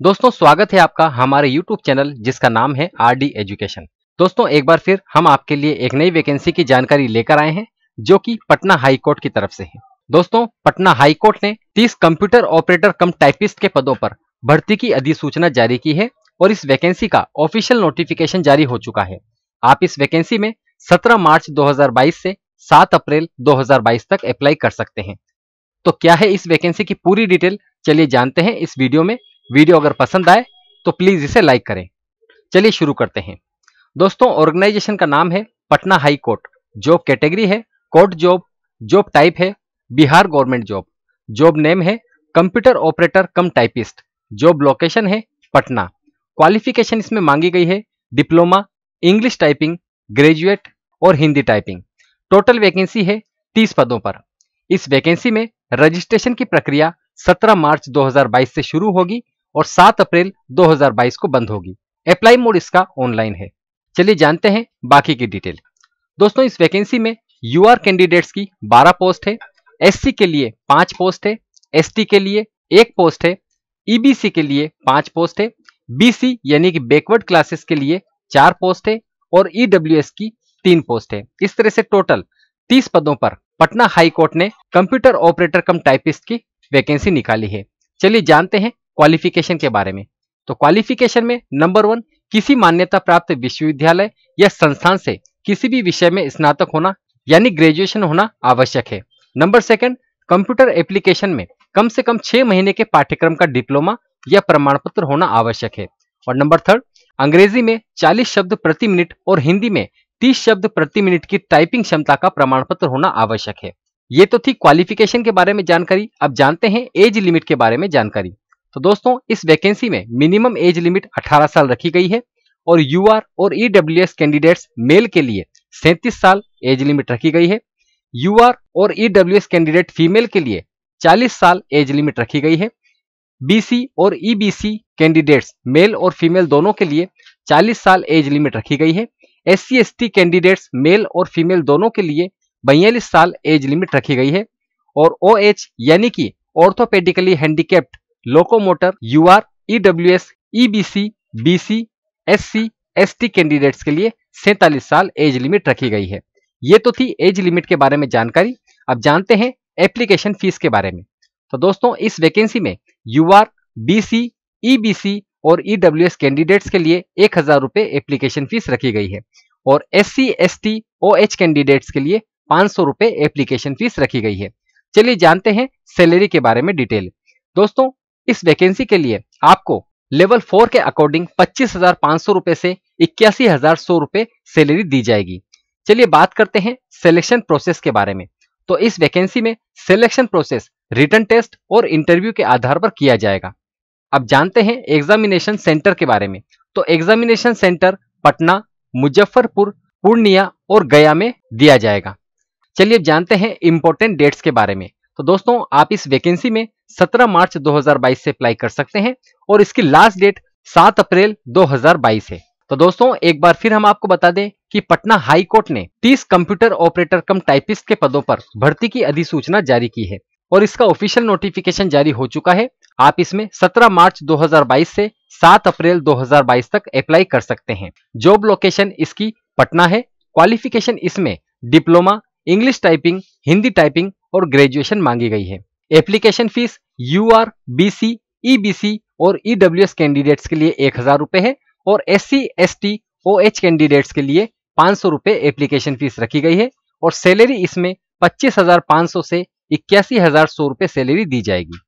दोस्तों, स्वागत है आपका हमारे YouTube चैनल, जिसका नाम है आर डी एजुकेशन दोस्तों, एक बार फिर हम आपके लिए एक नई वैकेंसी की जानकारी लेकर आए हैं, जो कि पटना हाई कोर्ट की तरफ़ से है। दोस्तों, पटना हाई कोर्ट ने 30 कंप्यूटर ऑपरेटर कम टाइपिस्ट के पदों पर भर्ती की अधिसूचना जारी की है और इस वैकेंसी का ऑफिशियल नोटिफिकेशन जारी हो चुका है। आप इस वैकेंसी में 17 मार्च 2022 से 7 अप्रैल 2022 तक अप्लाई कर सकते हैं। तो क्या है इस वैकेंसी की पूरी डिटेल चलिए जानते हैं इस वीडियो में वीडियो अगर पसंद आए तो प्लीज़ इसे लाइक करें। चलिए शुरू करते हैं। दोस्तों, ऑर्गेनाइजेशन का नाम है Patna high court. Job category है, कोर्ट जॉब जॉब टाइप है, Bihar government job. Job name है computer operator cum typist. Job location है पटना। क्वालिफिकेशन इसमें मांगी गई है, डिप्लोमा, इंग्लिश टाइपिंग, ग्रेजुएट और हिंदी टाइपिंग। टोटल वैकेंसी है 30 पदों पर। इस वैकेंसी में रजिस्ट्रेशन की प्रक्रिया 17 मार्च 2022 से शुरू होगी और 7 अप्रैल 2022 को बंद होगी। अप्लाई मोड इसका ऑनलाइन है। चलिए जानते हैं बाकी की डिटेल दोस्तों, इस वैकेंसी में यूआर कैंडिडेट्स की 12 पोस्ट है एससी के लिए पाँच पोस्ट है एसटी के लिए एक पोस्ट है ईबीसी के लिए पाँच पोस्ट है बीसी यानी कि बैकवर्ड क्लासेस के लिए चार पोस्ट है और ईडब्ल्यूएस की तीन पोस्ट है। इस तरह से टोटल तीस पदों पर पटना हाई कोर्ट ने कंप्यूटर ऑपरेटर कम टाइपिस्ट की वैकेंसी निकाली है। चलिए जानते हैं क्वालिफिकेशन के बारे में। तो क्वालिफिकेशन में नंबर वन किसी मान्यता प्राप्त विश्वविद्यालय या संस्थान से किसी भी विषय में स्नातक होना, यानी ग्रेजुएशन होना आवश्यक है। नंबर सेकंड कंप्यूटर एप्लीकेशन में कम से कम छह महीने के पाठ्यक्रम का डिप्लोमा या प्रमाण पत्र होना आवश्यक है। और नंबर थर्ड अंग्रेज़ी में 40 शब्द प्रति मिनट और हिंदी में 30 शब्द प्रति मिनट की टाइपिंग क्षमता का प्रमाण पत्र होना आवश्यक है। ये तो थी क्वालिफिकेशन के बारे में जानकारी। अब जानते हैं एज लिमिट के बारे में जानकारी। तो दोस्तों, इस वैकेंसी में मिनिमम एज लिमिट 18 साल रखी गई है और यूआर और ईडब्ल्यूएस कैंडिडेट्स मेल के लिए सैंतीस साल एज लिमिट रखी गई है। यूआर और ईडब्ल्यूएस कैंडिडेट फीमेल के लिए 40 साल एज लिमिट रखी गई है। बीसी और ईबीसी कैंडिडेट्स मेल और फीमेल दोनों के लिए 40 साल एज लिमिट रखी गई है। एस सी कैंडिडेट्स मेल और फीमेल दोनों के लिए बयालीस साल एज लिमिट रखी गई है। और ओ एच यानी कि orthopedically handicapped locomotor UR EWS EBC BC SC ST candidates के लिए सैतालीस साल एज लिमिट रखी गई है। ये तो थी एज लिमिट के बारे में जानकारी। अब जानते हैं एप्लीकेशन फ़ीस के बारे में। तो दोस्तों, इस वैकेंसी में यू यूआर बीसी ईबीसी और ईडब्ल्यूएस कैंडिडेट्स के लिए एक हज़ार रुपए एप्लीकेशन फ़ीस रखी गई है। और S C S T O H candidates के लिए पाँच सौ रुपए एप्लीकेशन फ़ीस रखी गई है। चलिए जानते हैं सैलरी के बारे में डिटेल दोस्तों इस वैकेंसी के लिए आपको लेवल फोर के अकॉर्डिंग पच्चीस हज़ार पाँच सौ रुपए से इक्यासी हज़ार सौ रुपए सैलरी दी जाएगी। चलिए बात करते हैं सिलेक्शन प्रोसेस के बारे में। तो इस वैकेंसी में सिलेक्शन प्रोसेस रिटर्न टेस्ट और इंटरव्यू के आधार पर किया जाएगा। अब जानते हैं एग्जामिनेशन सेंटर के बारे में। तो एग्जामिनेशन सेंटर पटना, मुजफ्फरपुर, पूर्णिया और गया में दिया जाएगा। चलिए जानते हैं इंपॉर्टेंट डेट्स के बारे में। तो दोस्तों, आप इस वैकेंसी में 17 मार्च 2022 से अप्लाई कर सकते हैं और इसकी लास्ट डेट 7 अप्रैल 2022 है। तो दोस्तों, एक बार फिर हम आपको बता दें कि पटना हाई कोर्ट ने 30 कंप्यूटर ऑपरेटर कम टाइपिस्ट के पदों पर भर्ती की अधिसूचना जारी की है और इसका ऑफिशियल नोटिफिकेशन जारी हो चुका है। आप इसमें 17 मार्च 2022 से 7 अप्रैल 2022 तक अप्लाई कर सकते हैं। जॉब लोकेशन इसकी पटना है। क्वालिफिकेशन इसमें diploma English typing Hindi typing और ग्रेजुएशन मांगी गई है। Application fee U R B E और ईडब्ल्यू एस कैंडिडेट्स के लिए एक हज़ार रुपए है और S C S T O H candidates के लिए पाँच सौ रुपए एप्लीकेशन फ़ीस रखी गई है और सैलरी इसमें पच्चीस हज़ार पाँच सौ से इक्यासी हज़ार सौ रुपए सैलरी दी जाएगी।